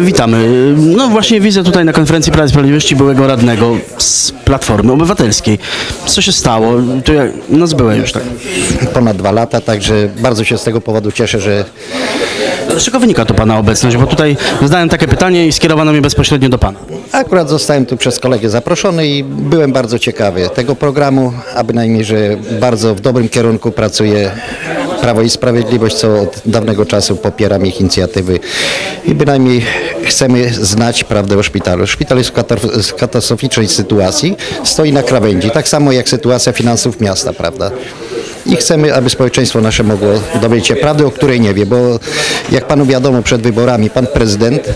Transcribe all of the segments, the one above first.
Witamy. No właśnie widzę tutaj na konferencji Prawa i Sprawiedliwości byłego radnego z Platformy Obywatelskiej. Co się stało? To ja, no byłem już tak. ponad dwa lata, także bardzo się z tego powodu cieszę, że Z czego wynika to Pana obecność? Bo tutaj zadałem takie pytanie i skierowano mnie bezpośrednio do Pana. akurat zostałem tu przez kolegę zaproszony i byłem bardzo ciekawy tego programu, a bynajmniej, że bardzo w dobrym kierunku pracuje Prawo i Sprawiedliwość, co od dawnego czasu popieram ich inicjatywy i bynajmniej chcemy znać prawdę o szpitalu. Szpital jest w katastroficznej sytuacji, stoi na krawędzi, tak samo jak sytuacja finansów miasta, prawda? I chcemy, aby społeczeństwo nasze mogło dowiedzieć się prawdy, o której nie wie, bo jak panu wiadomo, przed wyborami pan prezydent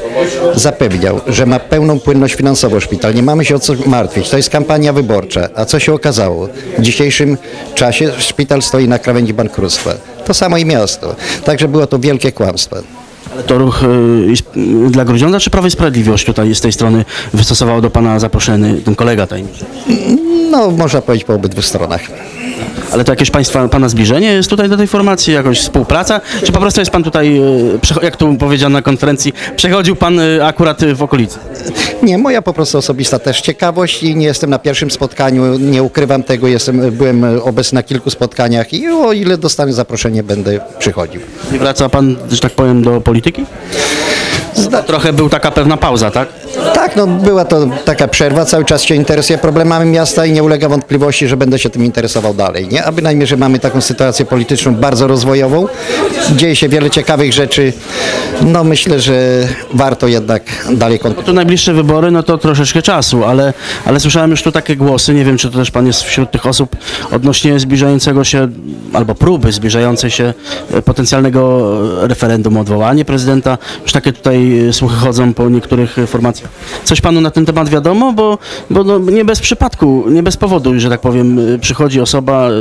zapewniał, że ma pełną płynność finansową szpital. Nie mamy się o co martwić. To jest kampania wyborcza. A co się okazało? W dzisiejszym czasie szpital stoi na krawędzi bankructwa. To samo i miasto. Także było to wielkie kłamstwo. Ale to ruch y, y, dla Grudziądza czy Prawo i Sprawiedliwość tutaj z tej strony wystosował do Pana zaproszony ten kolega tajemniczy? No, można powiedzieć po obydwu stronach. Ale to jakieś państwa, Pana zbliżenie jest tutaj do tej formacji, jakoś współpraca? Czy po prostu jest Pan tutaj, przecho- jak tu powiedziano na konferencji, przechodził Pan y, akurat y, w okolicy? Nie, moja po prostu osobista też ciekawość i nie jestem na pierwszym spotkaniu, nie ukrywam tego, jestem, byłem obecny na kilku spotkaniach i o ile dostanę zaproszenie, będę przychodził. I wraca Pan, że tak powiem, do polityki? Zda- Trochę był taka pewna pauza, tak? Tak, no była to taka przerwa, cały czas się interesuję problemami miasta i nie ulega wątpliwości, że będę się tym interesował dalej, nie? A bynajmniej, że mamy taką sytuację polityczną bardzo rozwojową, dzieje się wiele ciekawych rzeczy, no myślę, że warto jednak dalej kontynuować. Tu najbliższe wybory, no to troszeczkę czasu, ale, ale słyszałem już tu takie głosy, nie wiem, czy to też Pan jest wśród tych osób, odnośnie zbliżającego się, albo próby zbliżającej się e, potencjalnego referendum o odwołanie prezydenta. Już takie tutaj e, słuchy chodzą po niektórych e, formacjach. Coś Panu na ten temat wiadomo? Bo, bo no, nie bez przypadku, nie bez powodu, że tak powiem, e, przychodzi osoba e,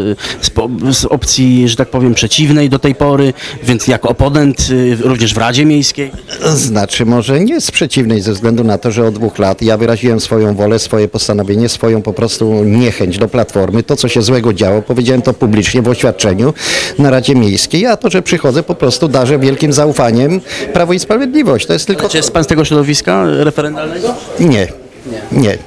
z, z opcji, że tak powiem, przeciwnej do tej pory, więc jako oponent e, również w Radzie Miejskiej. Znaczy może nie z przeciwnej ze względu na to, że od dwóch lat ja wyraziłem swoją wolę, swoje postanowienie, swoją po prostu niechęć do Platformy, to co się złego działo, powiedziałem to publicznie w oświadczeniu na Radzie Miejskiej, a to, że przychodzę po prostu darzę wielkim zaufaniem Prawo i Sprawiedliwość. To jest tylko... Czy jest Pan z tego środowiska referendalnego? Nie, nie.